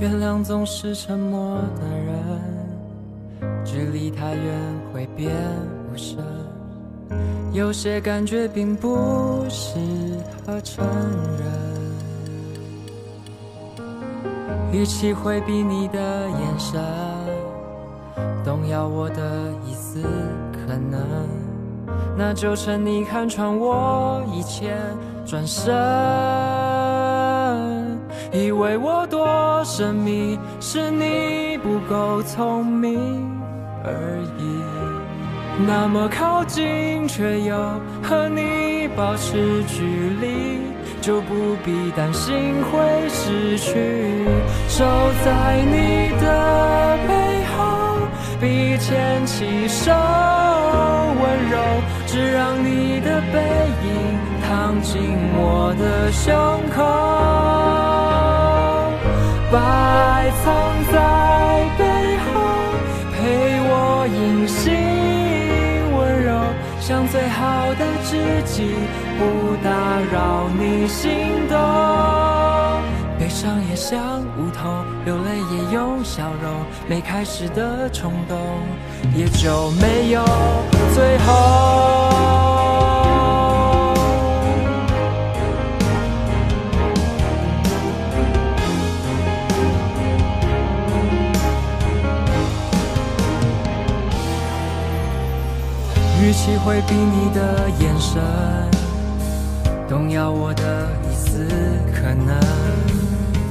原谅总是沉默的人，距离太远会变无声。有些感觉并不适合承认。与其回避你的眼神，动摇我的一丝可能，那就趁你看穿我一切，转身。为我多神秘，是你不够聪明而已。那么靠近，却又和你保持距离，就不必担心会失去。守在你的背后，比牵起手温柔，只让你的背影躺进我的胸口。白藏在背后，陪我隐形温柔，像最好的知己，不打扰你心动。悲伤也像无头，流泪也有笑容，没开始的冲动，也就没有最后。与其回避你的眼神，动摇我的一丝可能，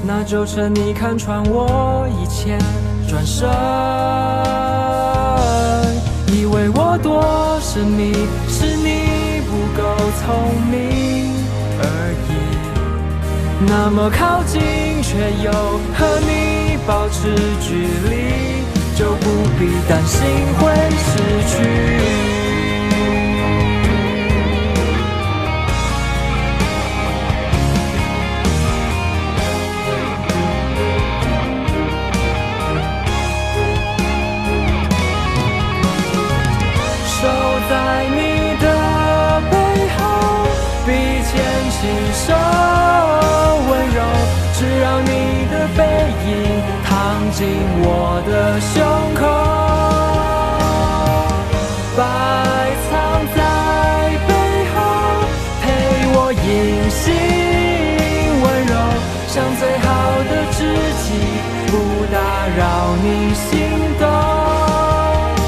那就趁你看穿我以前，转身。以为我多神秘，是你不够聪明而已。那么靠近，却又和你保持距离，就不必担心会失去。躺进我的胸口，白藏在背后，陪我隐形温柔，像最好的知己，不打扰你心动。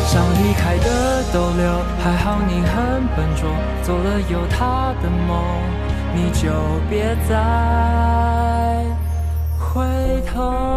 想离开的逗留，还好你很笨拙，做了有他的梦，你就别再回头。